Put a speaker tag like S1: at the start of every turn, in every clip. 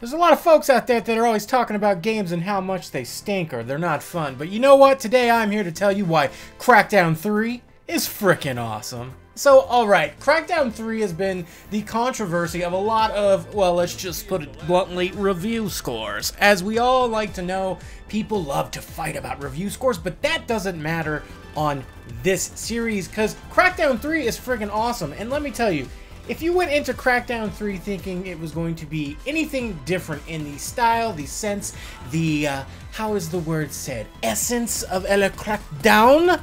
S1: There's a lot of folks out there that are always talking about games and how much they stink or they're not fun. But you know what? Today I'm here to tell you why Crackdown 3 is freaking awesome. So, alright, Crackdown 3 has been the controversy of a lot of, well, let's just put it bluntly, review scores. As we all like to know, people love to fight about review scores, but that doesn't matter on this series, because Crackdown 3 is freaking awesome. And let me tell you, if you went into Crackdown 3 thinking it was going to be anything different in the style, the sense, the, uh, how is the word said, essence of El Crackdown,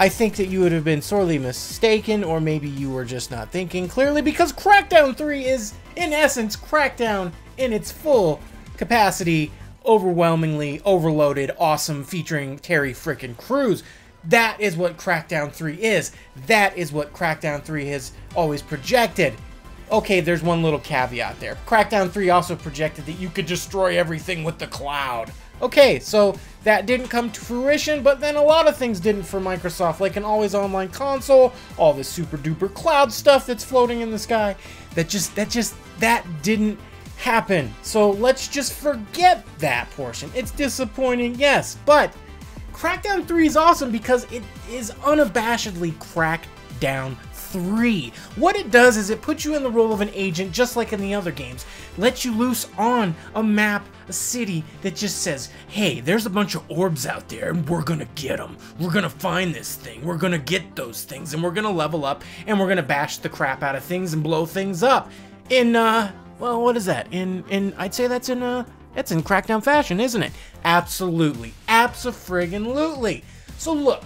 S1: I think that you would have been sorely mistaken, or maybe you were just not thinking clearly, because Crackdown 3 is, in essence, Crackdown in its full capacity, overwhelmingly overloaded, awesome, featuring Terry frickin' Crews. That is what Crackdown 3 is. That is what Crackdown 3 has always projected. Okay, there's one little caveat there. Crackdown 3 also projected that you could destroy everything with the cloud. Okay, so that didn't come to fruition, but then a lot of things didn't for Microsoft, like an always online console, all the super duper cloud stuff that's floating in the sky. That just, that just, that didn't happen. So let's just forget that portion. It's disappointing, yes, but Crackdown 3 is awesome because it is unabashedly Crackdown 3. What it does is it puts you in the role of an agent just like in the other games. Lets you loose on a map, a city that just says, hey, there's a bunch of orbs out there and we're gonna get them. We're gonna find this thing. We're gonna get those things and we're gonna level up and we're gonna bash the crap out of things and blow things up. In, uh, well, what is that? In, in, I'd say that's in, uh, that's in Crackdown fashion, isn't it? Absolutely. Abso-friggin-lutely. So look,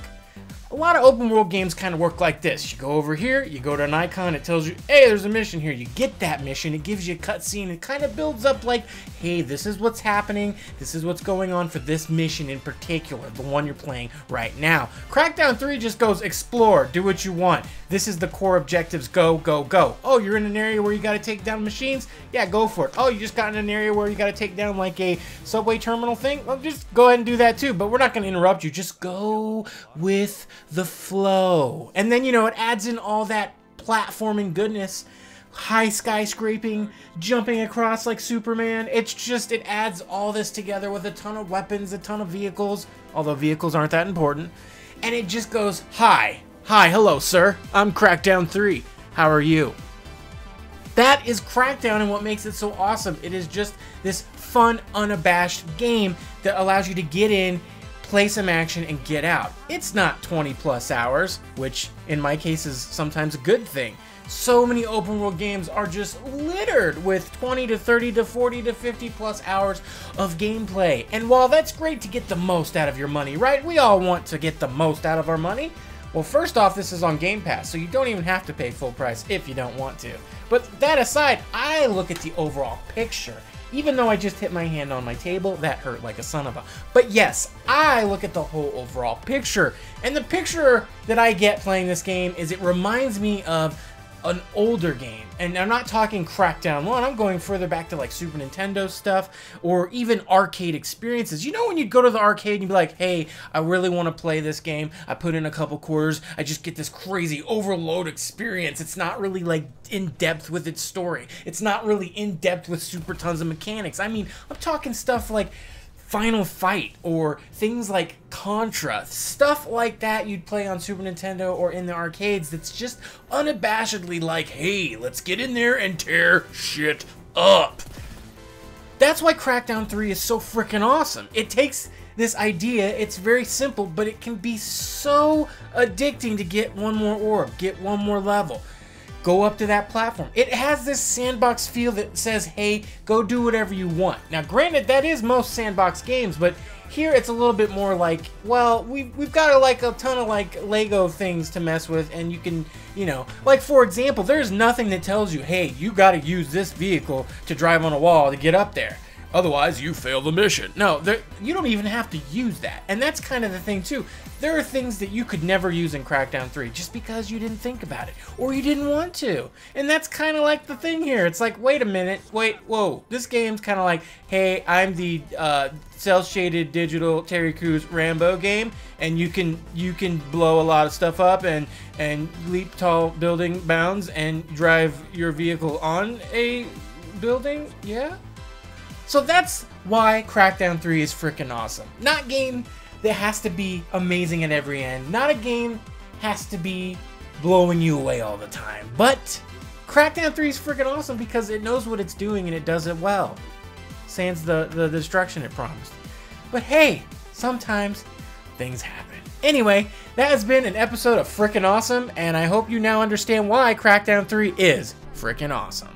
S1: a lot of open world games kind of work like this. You go over here, you go to an icon, it tells you, hey, there's a mission here. You get that mission, it gives you a cutscene, it kind of builds up like, hey, this is what's happening, this is what's going on for this mission in particular, the one you're playing right now. Crackdown 3 just goes explore, do what you want. This is the core objectives, go, go, go. Oh, you're in an area where you gotta take down machines? Yeah, go for it. Oh, you just got in an area where you gotta take down like a subway terminal thing? Well, just go ahead and do that too, but we're not gonna interrupt you. Just go with the flow. And then, you know, it adds in all that platforming goodness high skyscraping, jumping across like Superman. It's just, it adds all this together with a ton of weapons, a ton of vehicles, although vehicles aren't that important. And it just goes, hi, hi, hello, sir. I'm Crackdown 3. How are you? That is Crackdown and what makes it so awesome. It is just this fun, unabashed game that allows you to get in, play some action, and get out. It's not 20 plus hours, which in my case is sometimes a good thing. So many open world games are just littered with 20 to 30 to 40 to 50 plus hours of gameplay. And while that's great to get the most out of your money, right? We all want to get the most out of our money. Well, first off, this is on Game Pass, so you don't even have to pay full price if you don't want to. But that aside, I look at the overall picture. Even though I just hit my hand on my table, that hurt like a son of a. But yes, I look at the whole overall picture. And the picture that I get playing this game is it reminds me of an older game. And I'm not talking Crackdown 1, I'm going further back to like Super Nintendo stuff or even arcade experiences. You know when you'd go to the arcade and you'd be like, hey, I really want to play this game. I put in a couple quarters, I just get this crazy overload experience. It's not really like in depth with its story. It's not really in depth with super tons of mechanics. I mean, I'm talking stuff like Final Fight or things like Contra, stuff like that you'd play on Super Nintendo or in the arcades that's just unabashedly like, hey, let's get in there and tear shit up. That's why Crackdown 3 is so freaking awesome. It takes this idea, it's very simple, but it can be so addicting to get one more orb, get one more level go up to that platform. It has this sandbox feel that says, hey, go do whatever you want. Now, granted, that is most sandbox games, but here it's a little bit more like, well, we've, we've got like a ton of like Lego things to mess with, and you can, you know, like for example, there's nothing that tells you, hey, you got to use this vehicle to drive on a wall to get up there. Otherwise, you fail the mission. No, you don't even have to use that. And that's kind of the thing, too. There are things that you could never use in Crackdown 3 just because you didn't think about it or you didn't want to. And that's kind of like the thing here. It's like, wait a minute, wait, whoa. This game's kind of like, hey, I'm the uh, cel-shaded digital Terry Crews Rambo game, and you can you can blow a lot of stuff up and and leap tall building bounds and drive your vehicle on a building. Yeah. So that's why Crackdown 3 is freaking awesome. Not game that has to be amazing at every end. Not a game has to be blowing you away all the time. But Crackdown 3 is freaking awesome because it knows what it's doing and it does it well. Sans the, the destruction it promised. But hey, sometimes things happen. Anyway, that has been an episode of Frickin' Awesome, and I hope you now understand why Crackdown 3 is frickin' awesome.